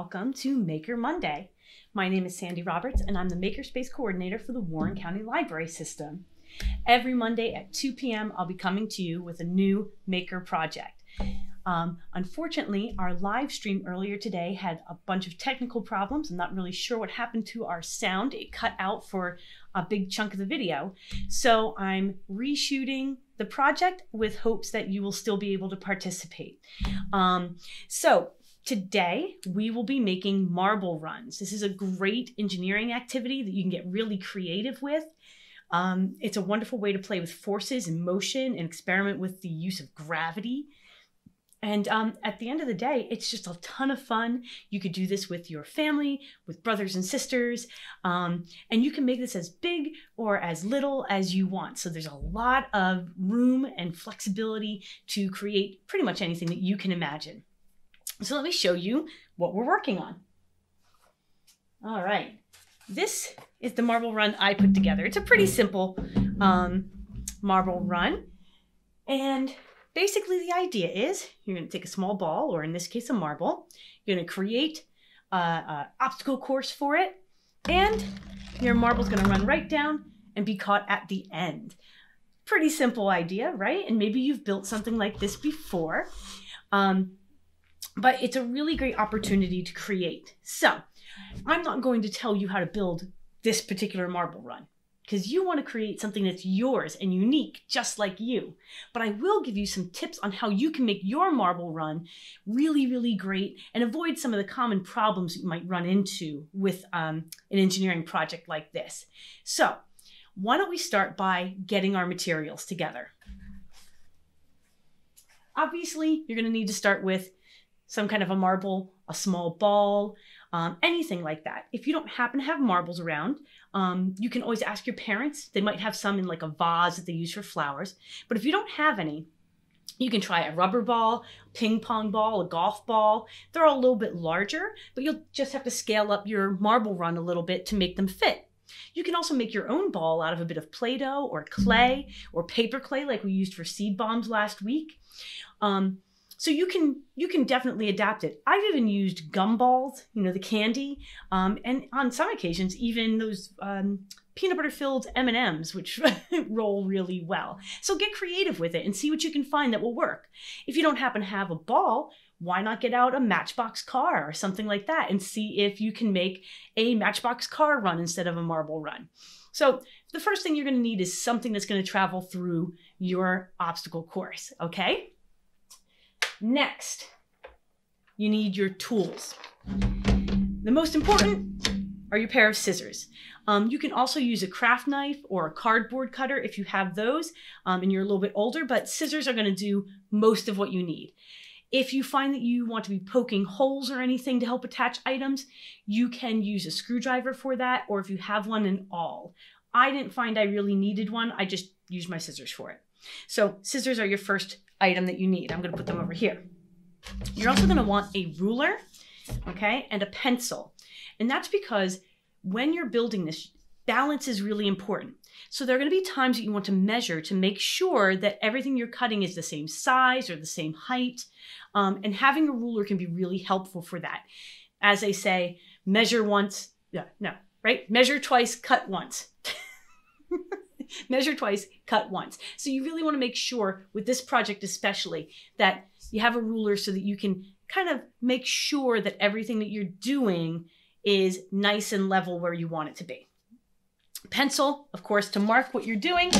Welcome to Maker Monday. My name is Sandy Roberts, and I'm the Makerspace Coordinator for the Warren County Library System. Every Monday at 2 p.m., I'll be coming to you with a new Maker project. Um, unfortunately, our live stream earlier today had a bunch of technical problems. I'm not really sure what happened to our sound. It cut out for a big chunk of the video. So I'm reshooting the project with hopes that you will still be able to participate. Um, so Today, we will be making marble runs. This is a great engineering activity that you can get really creative with. Um, it's a wonderful way to play with forces and motion and experiment with the use of gravity. And um, at the end of the day, it's just a ton of fun. You could do this with your family, with brothers and sisters, um, and you can make this as big or as little as you want. So there's a lot of room and flexibility to create pretty much anything that you can imagine. So let me show you what we're working on. All right, this is the marble run I put together. It's a pretty simple um, marble run. And basically the idea is you're to take a small ball, or in this case a marble, you're going to create an obstacle course for it, and your marble's going to run right down and be caught at the end. Pretty simple idea, right? And maybe you've built something like this before. Um, but it's a really great opportunity to create. So I'm not going to tell you how to build this particular marble run because you want to create something that's yours and unique, just like you. But I will give you some tips on how you can make your marble run really, really great and avoid some of the common problems you might run into with um, an engineering project like this. So, why don't we start by getting our materials together? Obviously, you're going to need to start with some kind of a marble, a small ball, um, anything like that. If you don't happen to have marbles around, um, you can always ask your parents. They might have some in like a vase that they use for flowers. But if you don't have any, you can try a rubber ball, ping pong ball, a golf ball. They're all a little bit larger, but you'll just have to scale up your marble run a little bit to make them fit. You can also make your own ball out of a bit of Play Doh or clay or paper clay, like we used for seed bombs last week. Um, so you can you can definitely adapt it. I've even used gumballs, you know, the candy, um, and on some occasions even those um, peanut butter filled M and M's, which roll really well. So get creative with it and see what you can find that will work. If you don't happen to have a ball, why not get out a matchbox car or something like that and see if you can make a matchbox car run instead of a marble run. So the first thing you're going to need is something that's going to travel through your obstacle course, okay? Next, you need your tools. The most important are your pair of scissors. Um, you can also use a craft knife or a cardboard cutter if you have those um, and you're a little bit older, but scissors are going to do most of what you need. If you find that you want to be poking holes or anything to help attach items, you can use a screwdriver for that, or if you have one an awl. I didn't find I really needed one, I just used my scissors for it. So, scissors are your first item that you need. I'm going to put them over here. You're also going to want a ruler, okay, and a pencil. And that's because when you're building this, balance is really important. So there are going to be times that you want to measure to make sure that everything you're cutting is the same size or the same height. Um, and having a ruler can be really helpful for that. As they say, measure once, yeah, no, right? Measure twice, cut once. measure twice, cut once. So you really want to make sure with this project especially that you have a ruler so that you can kind of make sure that everything that you're doing is nice and level where you want it to be. Pencil, of course, to mark what you're doing.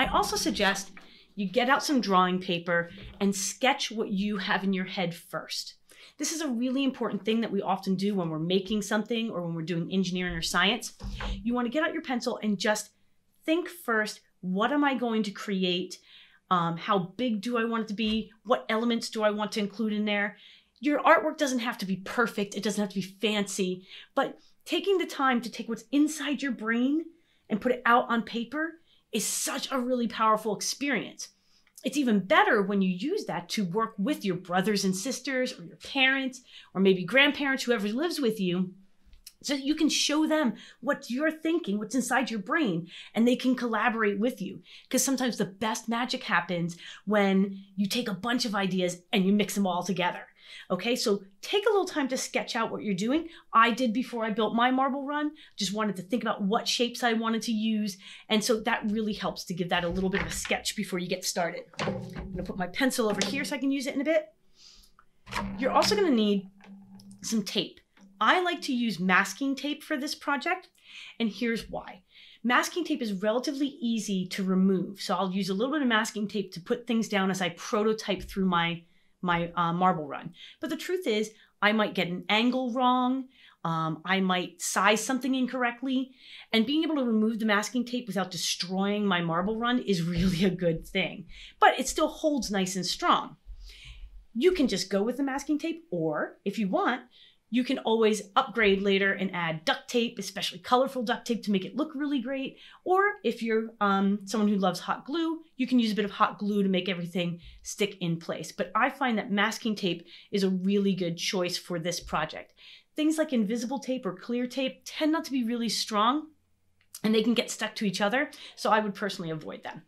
I also suggest you get out some drawing paper and sketch what you have in your head first. This is a really important thing that we often do when we're making something or when we're doing engineering or science. You want to get out your pencil and just think first what am I going to create? Um, how big do I want it to be? What elements do I want to include in there? Your artwork doesn't have to be perfect, it doesn't have to be fancy, but taking the time to take what's inside your brain and put it out on paper is such a really powerful experience. It's even better when you use that to work with your brothers and sisters or your parents or maybe grandparents, whoever lives with you so you can show them what you're thinking, what's inside your brain, and they can collaborate with you. Because sometimes the best magic happens when you take a bunch of ideas and you mix them all together. Okay, so take a little time to sketch out what you're doing. I did before I built my marble run, just wanted to think about what shapes I wanted to use. And so that really helps to give that a little bit of a sketch before you get started. I'm gonna put my pencil over here so I can use it in a bit. You're also gonna need some tape. I like to use masking tape for this project, and here's why. Masking tape is relatively easy to remove, so I'll use a little bit of masking tape to put things down as I prototype through my my uh, marble run. But the truth is, I might get an angle wrong. Um, I might size something incorrectly. And being able to remove the masking tape without destroying my marble run is really a good thing. But it still holds nice and strong. You can just go with the masking tape, or if you want, you can always upgrade later and add duct tape, especially colorful duct tape to make it look really great. Or if you're um, someone who loves hot glue, you can use a bit of hot glue to make everything stick in place. But I find that masking tape is a really good choice for this project. Things like invisible tape or clear tape tend not to be really strong and they can get stuck to each other. So I would personally avoid them.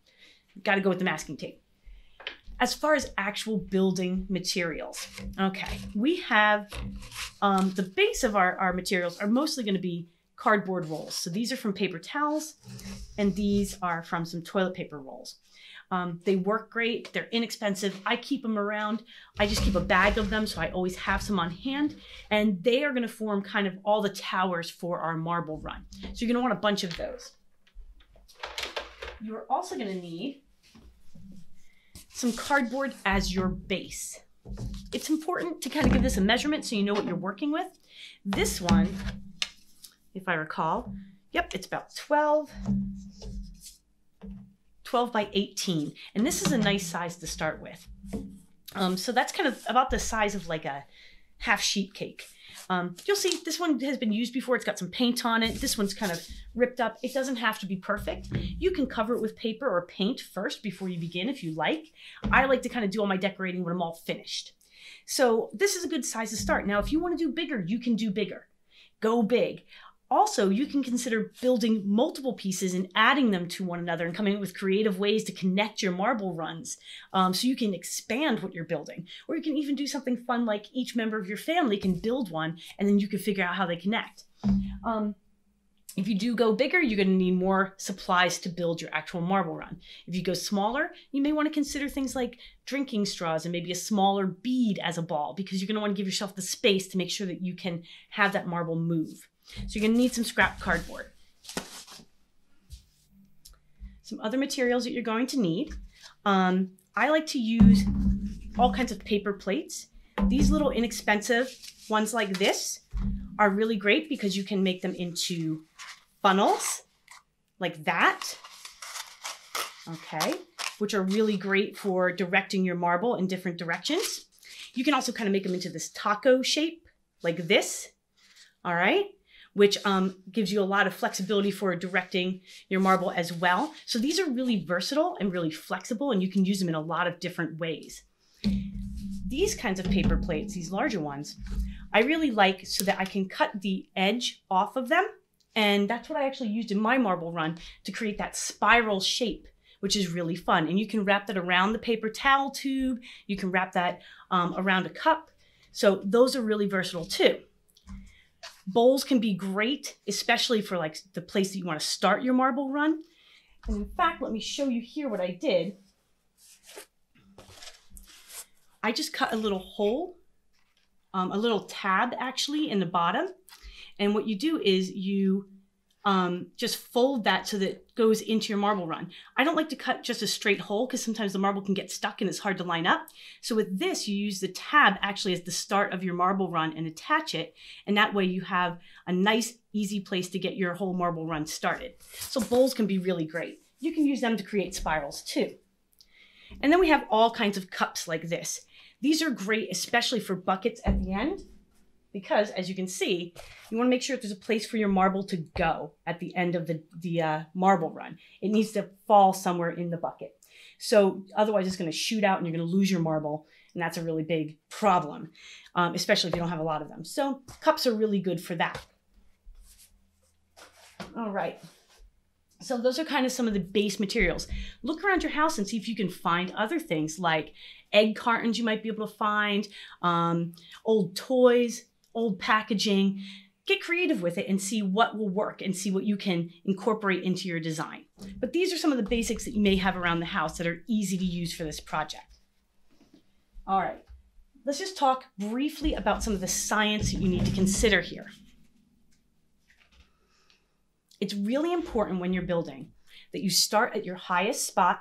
Got to go with the masking tape. As far as actual building materials, okay, we have um, the base of our, our materials are mostly going to be cardboard rolls. So these are from paper towels, and these are from some toilet paper rolls. Um, they work great. They're inexpensive. I keep them around. I just keep a bag of them, so I always have some on hand. And they are going to form kind of all the towers for our marble run. So you're going to want a bunch of those. You're also going to need some cardboard as your base. It's important to kind of give this a measurement so you know what you're working with. This one, if I recall, yep, it's about 12, 12 by 18. And this is a nice size to start with. Um, so that's kind of about the size of like a half sheet cake. Um, you'll see this one has been used before. It's got some paint on it. This one's kind of ripped up. It doesn't have to be perfect. You can cover it with paper or paint first before you begin if you like. I like to kind of do all my decorating when I'm all finished. So this is a good size to start. Now, if you want to do bigger, you can do bigger. Go big. Also, you can consider building multiple pieces and adding them to one another and coming up with creative ways to connect your marble runs um, so you can expand what you're building. Or you can even do something fun like each member of your family can build one and then you can figure out how they connect. Um, if you do go bigger, you're going to need more supplies to build your actual marble run. If you go smaller, you may want to consider things like drinking straws and maybe a smaller bead as a ball because you're going to want to give yourself the space to make sure that you can have that marble move. So you're gonna need some scrap cardboard. Some other materials that you're going to need. Um, I like to use all kinds of paper plates. These little inexpensive ones like this are really great because you can make them into funnels like that. Okay, which are really great for directing your marble in different directions. You can also kind of make them into this taco shape like this. All right which um, gives you a lot of flexibility for directing your marble as well. So these are really versatile and really flexible, and you can use them in a lot of different ways. These kinds of paper plates, these larger ones, I really like so that I can cut the edge off of them. And that's what I actually used in my marble run to create that spiral shape, which is really fun. And you can wrap that around the paper towel tube. You can wrap that um, around a cup. So those are really versatile too. Bowls can be great, especially for like the place that you want to start your marble run. And in fact, let me show you here what I did. I just cut a little hole, um, a little tab actually in the bottom. And what you do is you um, just fold that so that it goes into your marble run. I don't like to cut just a straight hole because sometimes the marble can get stuck and it's hard to line up. So with this, you use the tab actually as the start of your marble run and attach it. And that way you have a nice, easy place to get your whole marble run started. So bowls can be really great. You can use them to create spirals too. And then we have all kinds of cups like this. These are great, especially for buckets at the end because as you can see, you want to make sure there's a place for your marble to go at the end of the, the uh, marble run. It needs to fall somewhere in the bucket. So otherwise it's going to shoot out and you're going to lose your marble. And that's a really big problem, um, especially if you don't have a lot of them. So cups are really good for that. All right. So those are kind of some of the base materials. Look around your house and see if you can find other things like egg cartons you might be able to find, um, old toys, old packaging. Get creative with it and see what will work and see what you can incorporate into your design. But these are some of the basics that you may have around the house that are easy to use for this project. All right, let's just talk briefly about some of the science that you need to consider here. It's really important when you're building that you start at your highest spot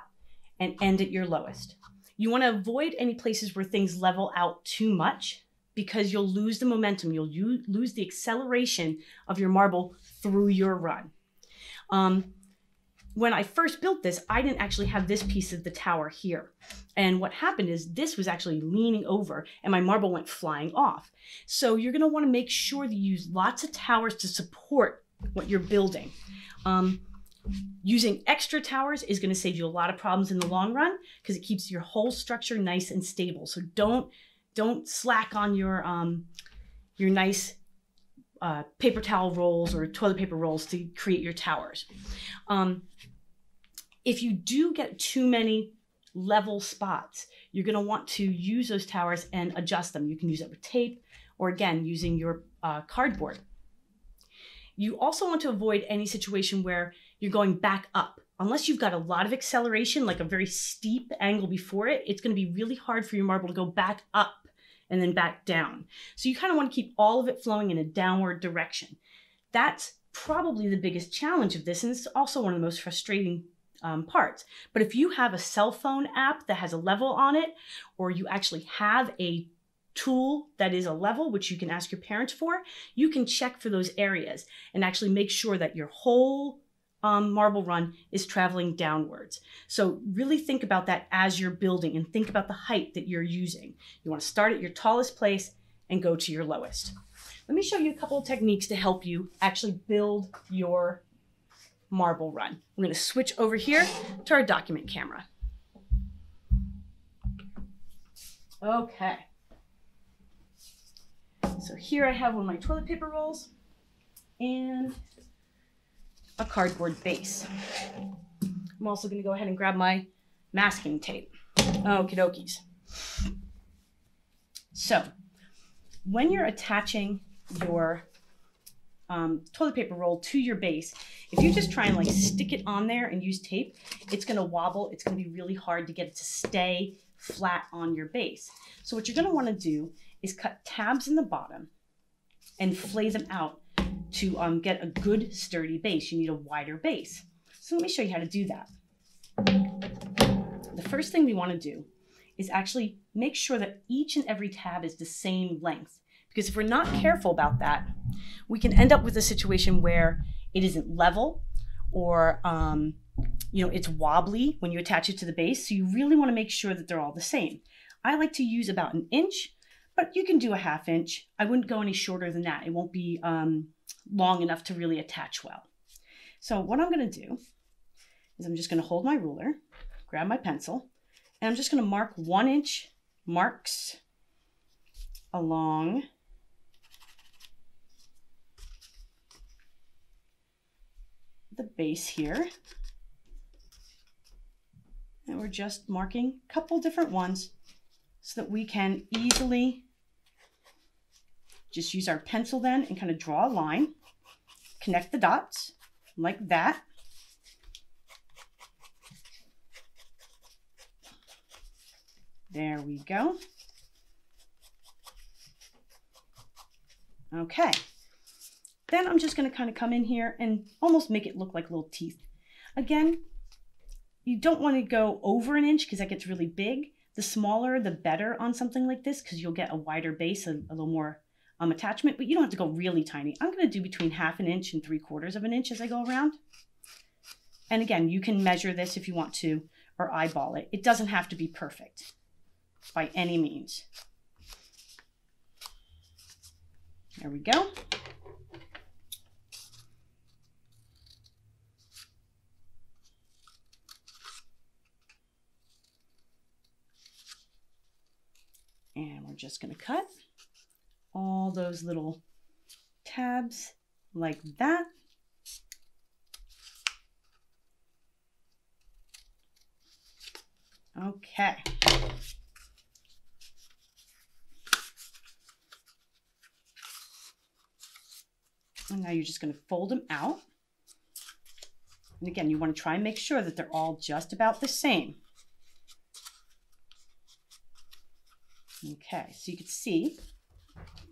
and end at your lowest. You want to avoid any places where things level out too much because you'll lose the momentum, you'll u- lose the acceleration of your marble through your run. Um, when I first built this, I didn't actually have this piece of the tower here. And what happened is this was actually leaning over and my marble went flying off. So you're gonna wanna make sure that you use lots of towers to support what you're building. Um, using extra towers is going to save you a lot of problems in the long run because it keeps your whole structure nice and stable. So don't don't slack on your um, your nice uh, paper towel rolls or toilet paper rolls to create your towers. Um, if you do get too many level spots, you're going to want to use those towers and adjust them. You can use it with tape or again using your uh, cardboard. You also want to avoid any situation where you're going back up. Unless you've got a lot of acceleration, like a very steep angle before it, it's going to be really hard for your marble to go back up and then back down. So you kind of want to keep all of it flowing in a downward direction. That's probably the biggest challenge of this, and it's also one of the most frustrating um, parts. But if you have a cell phone app that has a level on it, or you actually have a tool that is a level, which you can ask your parents for, you can check for those areas and actually make sure that your whole um, marble run is traveling downwards. So really think about that as you're building and think about the height that you're using. You want to start at your tallest place and go to your lowest. Let me show you a couple of techniques to help you actually build your marble run. I'm going to switch over here to our document camera. Okay. So here I have one of my toilet paper rolls and a cardboard base. I'm also going to go ahead and grab my masking tape. Okie dokies. So, when you're attaching your um, toilet paper roll to your base, if you just try and like stick it on there and use tape, it's going to wobble. It's going to be really hard to get it to stay flat on your base. So what you're going to want to do is cut tabs in the bottom and flay them out to um, get a good sturdy base. You need a wider base. So let me show you how to do that. The first thing we want to do is actually make sure that each and every tab is the same length. Because if we're not careful about that, we can end up with a situation where it isn't level or um, you know it's wobbly when you attach it to the base. So you really want to make sure that they're all the same. I like to use about an inch but you can do a half inch. I wouldn't go any shorter than that. It won't be um, long enough to really attach well. So what I'm going to do is I'm just going to hold my ruler, grab my pencil, and I'm just going to mark one inch marks along the base here. And we're just marking a couple different ones so that we can easily just use our pencil then and kind of draw a line, connect the dots like that. There we go. Okay. Then I'm just going to kind of come in here and almost make it look like little teeth. Again, you don't want to go over an inch because that gets really big. The smaller, the better on something like this because you'll get a wider base, a, a little more um, attachment, but you don't have to go really tiny. I'm going to do between half an inch and three quarters of an inch as I go around. And again, you can measure this if you want to or eyeball it. It doesn't have to be perfect by any means. There we go. And we're just going to cut all those little tabs like that. Okay. And now you're just going to fold them out. And again, you want to try and make sure that they're all just about the same. Okay, so you can see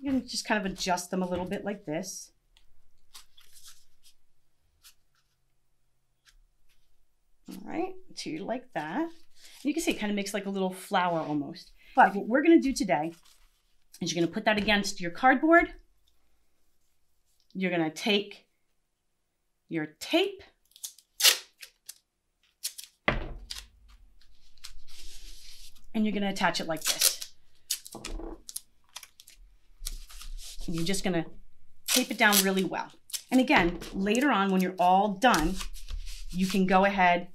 you can just kind of adjust them a little bit like this. All right, two like that. You can see it kind of makes like a little flower almost. But what we're going to do today is you're going to put that against your cardboard. You're going to take your tape and you're going to attach it like this. You're just to tape it down really well. And again, later on when you're all done, you can go ahead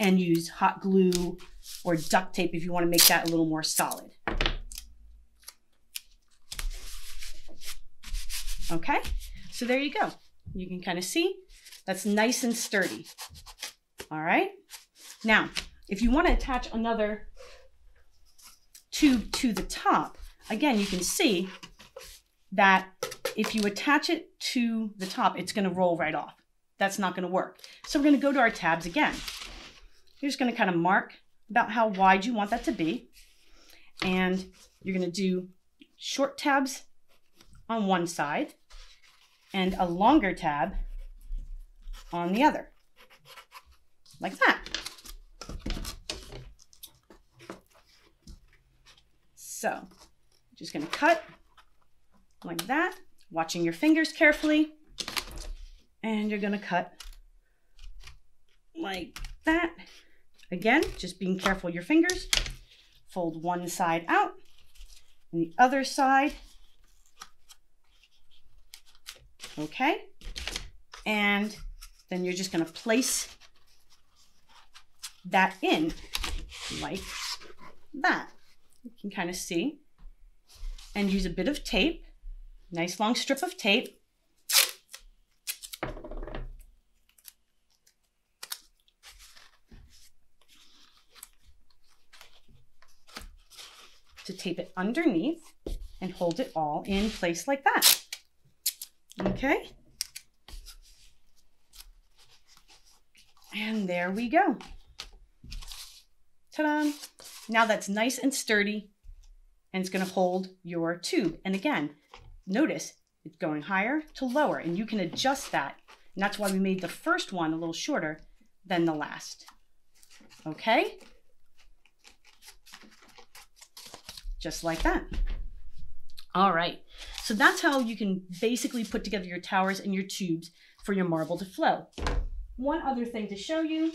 and use hot glue or duct tape if you want to make that a little more solid. Okay, so there you go. You can kind of see that's nice and sturdy. All right, now if you want to attach another tube to the top, again, you can see that if you attach it to the top, it's going to roll right off. That's not going to work. So we're going to go to our tabs again. You're just going to kind of mark about how wide you want that to be. And you're going to do short tabs on one side and a longer tab on the other, like that. So just gonna cut like that, watching your fingers carefully. And you're gonna cut like that. Again, just being careful with your fingers. Fold one side out and the other side. Okay. And then you're just gonna place that in like that you can kind of see, and use a bit of tape, nice long strip of tape. To tape it underneath and hold it all in place like that. Okay. And there we go. Ta-da! Now that's nice and sturdy and it's going to hold your tube. And again, notice it's going higher to lower and you can adjust that. And that's why we made the first one a little shorter than the last. Okay? Just like that. All right. So that's how you can basically put together your towers and your tubes for your marble to flow. One other thing to show you.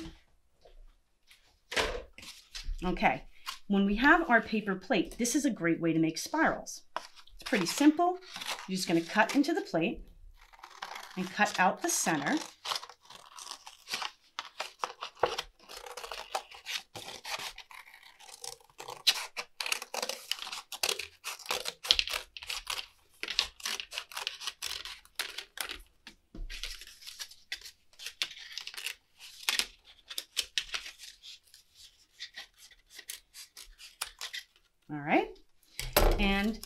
Okay, when we have our paper plate, this is a great way to make spirals. It's pretty simple. You're just going to cut into the plate and cut out the center. All right. And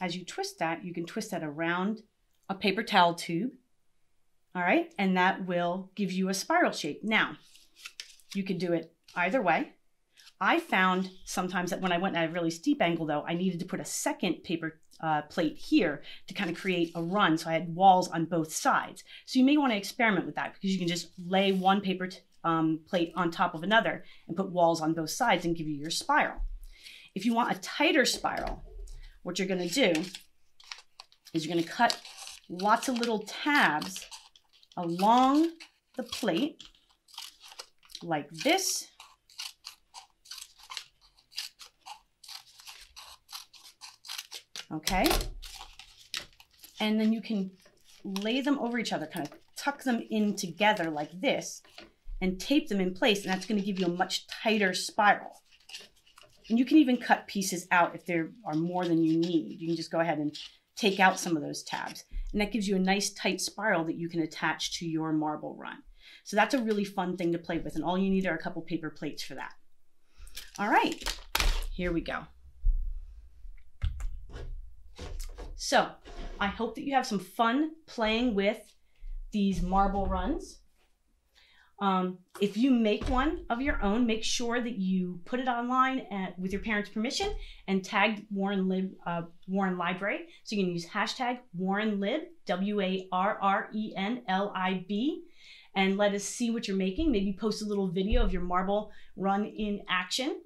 as you twist that, you can twist that around a paper towel tube. All right. And that will give you a spiral shape. Now, you can do it either way. I found sometimes that when I went at a really steep angle, though, I needed to put a second paper uh, plate here to kind of create a run. So I had walls on both sides. So you may want to experiment with that because you can just lay one paper um, plate on top of another and put walls on both sides and give you your spiral. If you want a tighter spiral, what you're going to do is you're going to cut lots of little tabs along the plate like this. Okay. And then you can lay them over each other, kind of tuck them in together like this and tape them in place. And that's going to give you a much tighter spiral. And you can even cut pieces out if there are more than you need. You can just go ahead and take out some of those tabs. And that gives you a nice tight spiral that you can attach to your marble run. So that's a really fun thing to play with. And all you need are a couple paper plates for that. All right, here we go. So I hope that you have some fun playing with these marble runs. Um, if you make one of your own, make sure that you put it online at, with your parents' permission and tag Warren Lib, uh, Warren Library. So you can use hashtag Warren Lib, W A R R E N L I B, and let us see what you're making. Maybe post a little video of your marble run in action.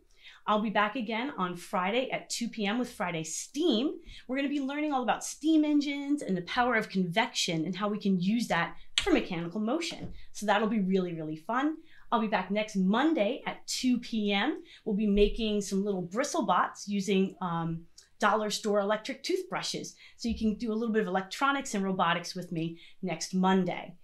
I'll be back again on Friday at 2 p.m. with Friday Steam. We're going to be learning all about steam engines and the power of convection and how we can use that for mechanical motion. So that'll be really, really fun. I'll be back next Monday at 2 p.m. We'll be making some little bristle bots using um, dollar store electric toothbrushes. So you can do a little bit of electronics and robotics with me next Monday.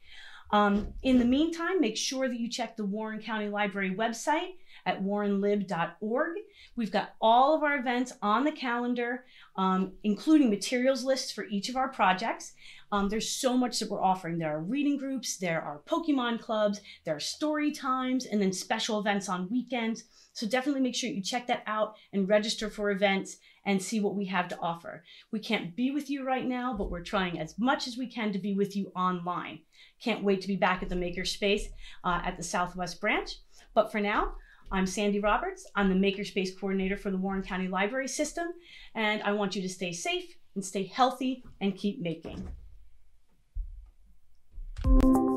Um, in the meantime, make sure that you check the Warren County Library website at warrenlib.org. We've got all of our events on the calendar, um, including materials lists for each of our projects. Um, there's so much that we're offering. There are reading groups, there are Pokemon clubs, there are story times, and then special events on weekends. So definitely make sure you check that out and register for events and see what we have to offer. We can't be with you right now, but we're trying as much as we can to be with you online. Can't wait to be back at the Makerspace uh, at the Southwest branch. But for now, I'm Sandy Roberts. I'm the Makerspace Coordinator for the Warren County Library System, and I want you to stay safe and stay healthy and keep making. Thank you